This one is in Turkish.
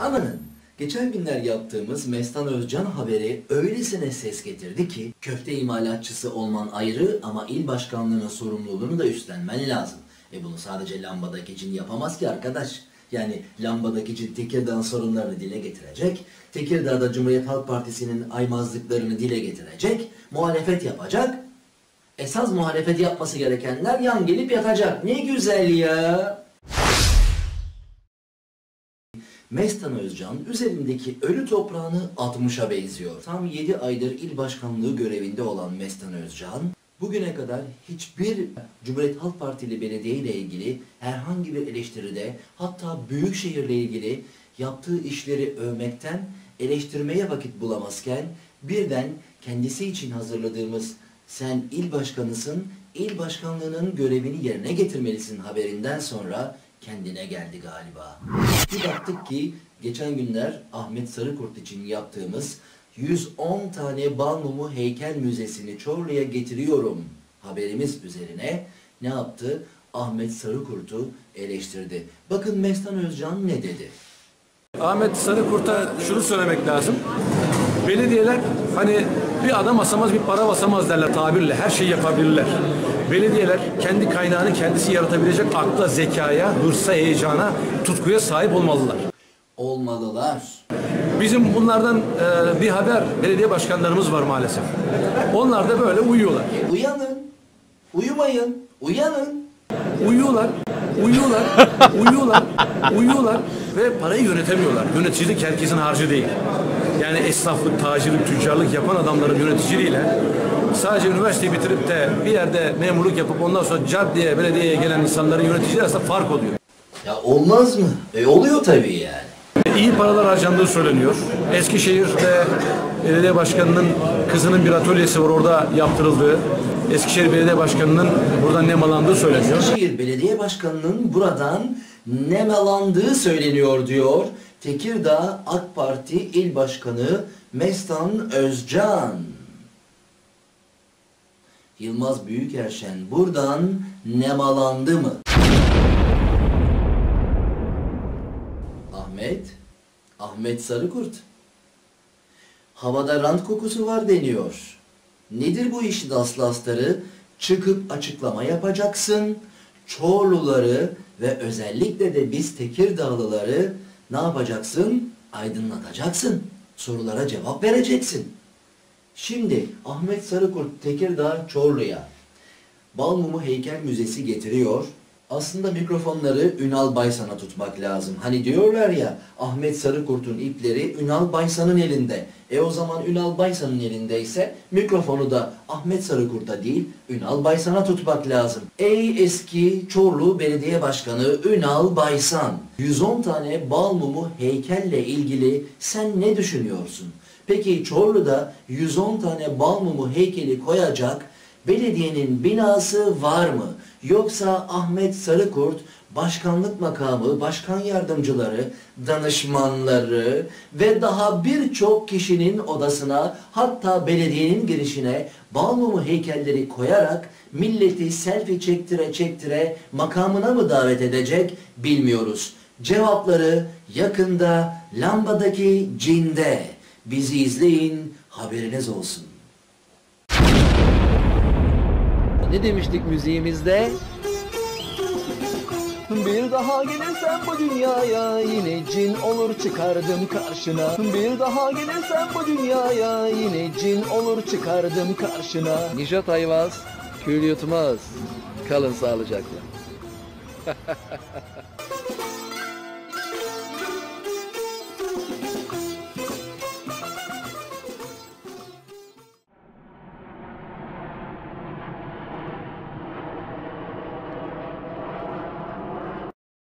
Amanın geçen günler yaptığımız Mestan Özcan haberi öylesine ses getirdi ki köfte imalatçısı olman ayrı ama il başkanlığının sorumluluğunu da üstlenmen lazım. E bunu sadece lambadaki cin yapamaz ki arkadaş. Yani lambadaki cin Tekirdağ'ın sorunlarını dile getirecek. Tekirdağ'da Cumhuriyet Halk Partisi'nin aymazlıklarını dile getirecek. Muhalefet yapacak. Esas muhalefet yapması gerekenler yan gelip yatacak. Ne güzel ya. Mestan Özcan üzerindeki ölü toprağını 60'a benziyor. Tam 7 aydır il başkanlığı görevinde olan Mestan Özcan, bugüne kadar hiçbir Cumhuriyet Halk Partili belediye ile ilgili herhangi bir eleştiride hatta Büyükşehir'le ilgili yaptığı işleri övmekten eleştirmeye vakit bulamazken birden kendisi için hazırladığımız sen il başkanısın, il başkanlığının görevini yerine getirmelisin haberinden sonra kendine geldi galiba. Bir baktık ki geçen günler Ahmet Sarıkurt için yaptığımız 110 tane bal mumu heykel müzesini Çorlu'ya getiriyorum haberimiz üzerine ne yaptı? Ahmet Sarıkurt'u eleştirdi. Bakın Mestan Özcan ne dedi? Ahmet Sarıkurt'a şunu söylemek lazım. Belediyeler hani bir adam basamaz bir para basamaz derler tabirle. Her şeyi yapabilirler. Belediyeler kendi kaynağını kendisi yaratabilecek akla, zekaya, hırsa, heyecana, tutkuya sahip olmalılar. Olmalılar. Bizim bunlardan e, bir haber belediye başkanlarımız var maalesef. Onlar da böyle uyuyorlar. Uyanın. Uyumayın. Uyanın. Uyuyorlar, uyuyorlar, uyuyorlar, uyuyorlar ve parayı yönetemiyorlar. Yöneticilik herkesin harcı değil. Yani esnaflık, tacirlik, tüccarlık yapan adamların yöneticiliğiyle sadece üniversiteyi bitirip de bir yerde memurluk yapıp ondan sonra cad diye belediyeye gelen insanların yöneticiliği arasında fark oluyor. Ya olmaz mı? E oluyor tabii yani. İyi paralar harcandığı söyleniyor. Eskişehir'de belediye başkanının kızının bir atölyesi var orada yaptırıldığı. Eskişehir Belediye Başkanı'nın buradan nemalandığı söyleniyor. Eskişehir Belediye Başkanı'nın buradan nemalandığı söyleniyor diyor. Tekirdağ AK Parti İl Başkanı Mestan Özcan. Yılmaz Büyükerşen buradan nemalandı mı? Ahmet, Ahmet Sarıkurt. Havada rant kokusu var deniyor. Nedir bu işin aslı? Çıkıp açıklama yapacaksın. Çorluları ve özellikle de biz Tekirdağlıları ne yapacaksın? Aydınlatacaksın. Sorulara cevap vereceksin. Şimdi Ahmet Sarıkurt Tekirdağ Çorlu'ya Balmumu Heykel Müzesi getiriyor. Aslında mikrofonları Ünal Baysan'a tutmak lazım. Hani diyorlar ya Ahmet Sarıkurt'un ipleri Ünal Baysan'ın elinde. E o zaman Ünal Baysan'ın elindeyse mikrofonu da Ahmet Sarıkurt'a değil Ünal Baysan'a tutmak lazım. Ey eski Çorlu Belediye Başkanı Ünal Baysan. 110 tane Balmumu heykelle ilgili sen ne düşünüyorsun? Peki Çorlu'da 110 tane Balmumu heykeli koyacak belediyenin binası var mı? Yoksa Ahmet Sarıkurt başkanlık makamı, başkan yardımcıları, danışmanları ve daha birçok kişinin odasına hatta belediyenin girişine Balmumu heykelleri koyarak milleti selfie çektire çektire makamına mı davet edecek bilmiyoruz. Cevapları yakında lambadaki cinde. Bizi izleyin, haberiniz olsun. Ne demiştik müziğimizde? Bir daha gelirsen bu dünyaya yine cin olur çıkardım karşına Bir daha gelirsen bu dünyaya yine cin olur çıkardım karşına Nijat Ayvaz, kül yutmaz. Kalın sağlıcakla.